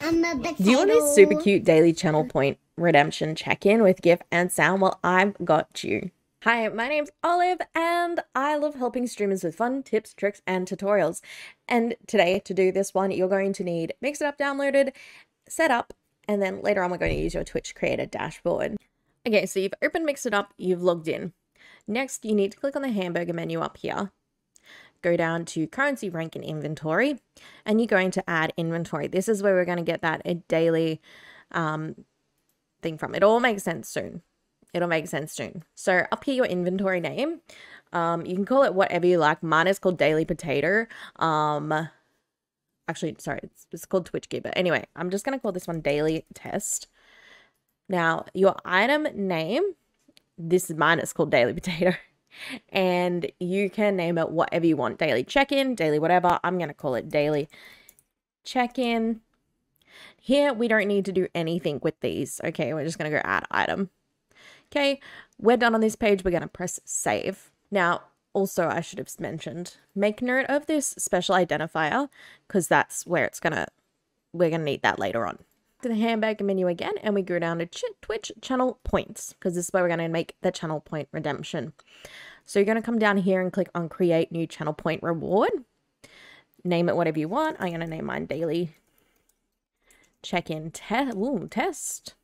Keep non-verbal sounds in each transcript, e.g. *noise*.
A. Do you want this super cute daily channel point redemption check in with GIF and sound? Well, I've got you. Hi, my name's Olive, and I love helping streamers with fun tips, tricks, and tutorials. And today, to do this one, you're going to need Mix It Up downloaded, set up, and then later on, we're going to use your Twitch creator dashboard. Okay, so you've opened Mix It Up, you've logged in. Next, you need to click on the hamburger menu up here. Go down to currency rank and inventory, and you're going to add inventory. This is where we're going to get that a daily um, thing from. It all makes sense soon. It'll make sense soon. So up here, your inventory name, um, you can call it whatever you like. Mine is called Daily Potato. Um, actually, sorry, it's, it's called Twitch Gear. But anyway, I'm just going to call this one Daily Test. Now, your item name, this is mine, it's called Daily Potato. *laughs* And you can name it whatever you want. Daily check-in, daily whatever. I'm going to call it Daily Check-in. Here, we don't need to do anything with these. Okay, we're just going to go add item. Okay, we're done on this page. We're going to press save. Now, also, I should have mentioned, make note of this special identifier because that's where it's going to, we're going to need that later on. To the handbag menu again, and we go down to ch Twitch channel points because this is where we're going to make the channel point redemption. So you're going to come down here and click on create new channel point reward. Name it whatever you want. I'm going to name mine daily check-in te ooh, test.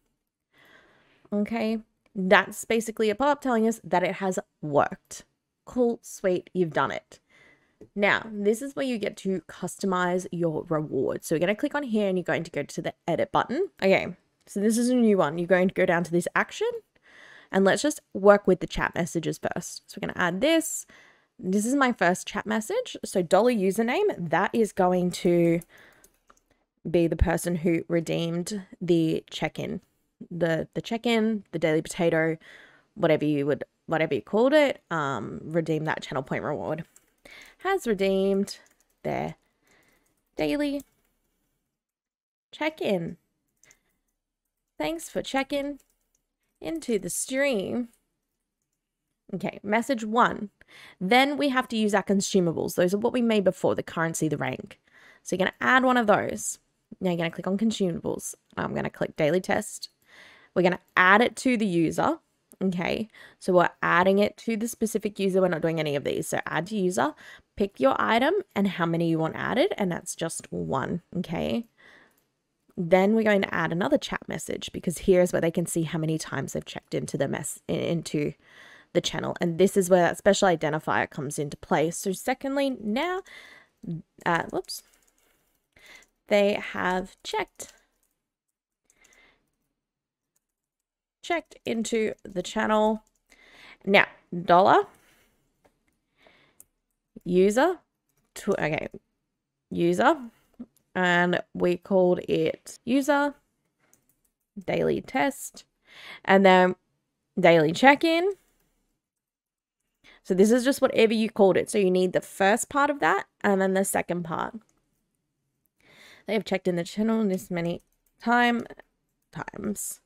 Okay, that's basically a pop-up telling us that it has worked. Cool, sweet, you've done it. Now, this is where you get to customize your reward. So we're going to click on here and you're going to go to the edit button. Okay, so this is a new one. You're going to go down to this action and let's just work with the chat messages first. So we're going to add this. This is my first chat message. So dollar username, that is going to be the person who redeemed the check-in, the the check-in, the daily potato, whatever you would whatever you called it, um, redeem that channel point reward. Has redeemed their daily check-in. Thanks for checking into the stream. Okay, message one. Then we have to use our consumables. Those are what we made before, the currency, the rank. So you're going to add one of those. Now you're going to click on consumables. I'm going to click daily test. We're going to add it to the user. Okay, so we're adding it to the specific user. We're not doing any of these. So add to user, pick your item and how many you want added. And that's just one. Okay. Then we're going to add another chat message because here's where they can see how many times they've checked into the mess into the channel. And this is where that special identifier comes into play. So secondly, now, uh, whoops, they have checked checked into the channel. Now, dollar user to okay, user and we called it user daily test and then daily check-in. So this is just whatever you called it. So you need the first part of that and then the second part. They have checked in the channel this many time times.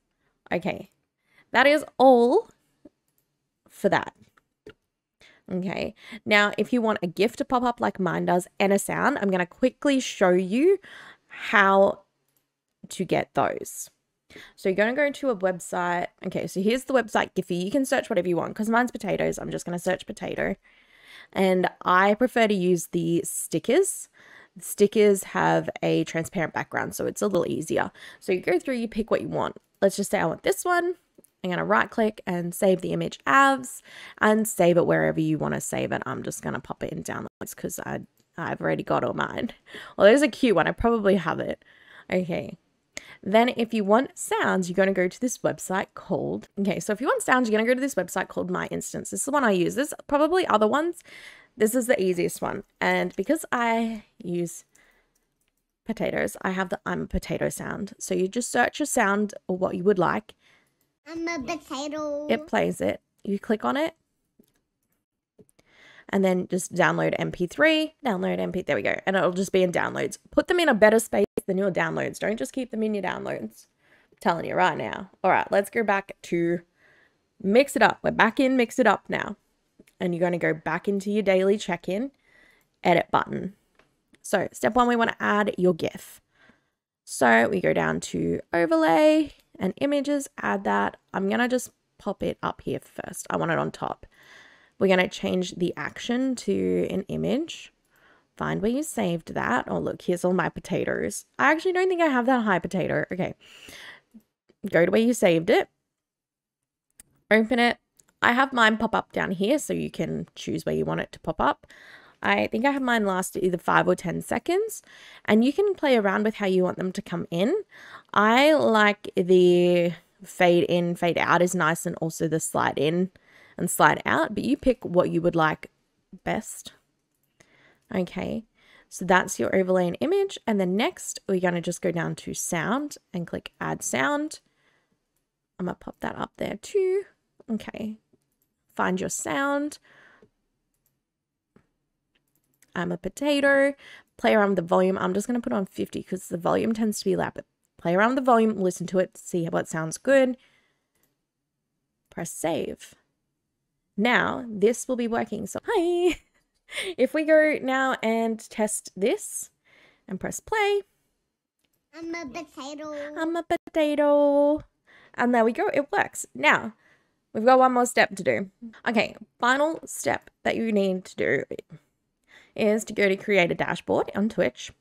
Okay. That is all for that. Okay. Now, if you want a GIF to pop up like mine does and a sound, I'm going to quickly show you how to get those. So you're going to go to a website. Okay, so here's the website Giphy. You can search whatever you want because mine's potatoes. I'm just going to search potato. And I prefer to use the stickers. The stickers have a transparent background, so it's a little easier. So you go through, you pick what you want. Let's just say I want this one. I'm going to right click and save the image as and save it wherever you want to save it. I'm just going to pop it in downloads because I, I've already got all mine. *laughs* Well, there's a cute one. I probably have it. Okay. Then if you want sounds, you're going to go to this website called, okay, so if you want sounds, you're going to go to this website called MyInstants. This is the one I use. There's probably other ones. This is the easiest one. And because I use potatoes, I have the I'm a potato sound. So you just search a sound or what you would like I'm a potato. it plays it. You click on it. And then just download MP3, download MP. There we go. And it'll just be in downloads. Put them in a better space than your downloads. Don't just keep them in your downloads. I'm telling you right now. All right, let's go back to mix it up. We're back in mix it up now. And you're going to go back into your daily check in, edit button. So, step one, we want to add your GIF. So we go down to overlay and images, add that. I'm going to just pop it up here first. I want it on top. We're going to change the action to an image. Find where you saved that. Oh, look, here's all my potatoes. I actually don't think I have that high potato. Okay. Go to where you saved it. Open it. I have mine pop up down here so you can choose where you want it to pop up. I think I have mine last either 5 or 10 seconds and you can play around with how you want them to come in. I like the fade in, fade out is nice and also the slide in and slide out, but you pick what you would like best. Okay, so that's your overlay and image. And then next, we're to just go down to sound and click add sound. I'm to pop that up there too. Okay, find your sound. I'm a potato. Play around with the volume. I'm just going to put on 50 because the volume tends to be loud. But play around with the volume, listen to it, see how what sounds good. Press save. Now, this will be working. So, hi. *laughs* if we go now and test this and press play. I'm a potato. I'm a potato. And there we go. It works. Now, we've got one more step to do. Okay, final step that you need to do is to go to creator dashboard on Twitch,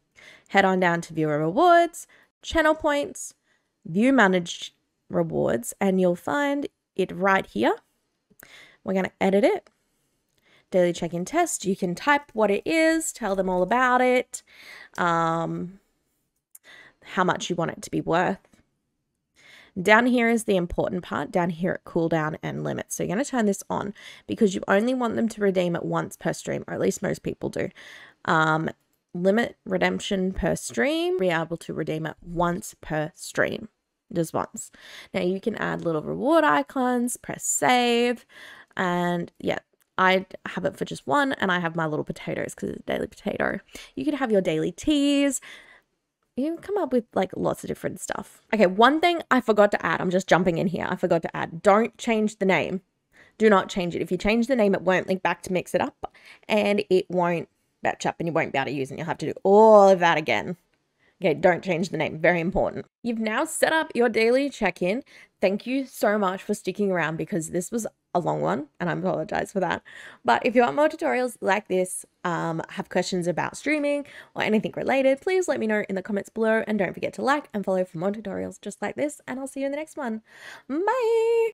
head on down to viewer rewards, channel points, view managed rewards, and you'll find it right here. We're going to edit it. Daily check-in test. You can type what it is, tell them all about it, um, how much you want it to be worth. Down here is the important part, down here at cooldown and limit. So you're going to turn this on because you only want them to redeem it once per stream, or at least most people do. Um, limit redemption per stream, be able to redeem it once per stream, just once. Now you can add little reward icons, press save, and yeah, I have it for just one, and I have my little potatoes because it's a daily potato. You could have your daily teas, you come up with like lots of different stuff. Okay, one thing I forgot to add, I'm just jumping in here. I forgot to add, don't change the name. Do not change it. If you change the name, it won't link back to mix it up and it won't batch up and you won't be able to use it. You'll have to do all of that again. Okay, don't change the name. Very important. You've now set up your daily check-in. Thank you so much for sticking around because this was a long one and I apologize for that. But if you want more tutorials like this, um, have questions about streaming or anything related, please let me know in the comments below and don't forget to like and follow for more tutorials just like this and I'll see you in the next one. Bye!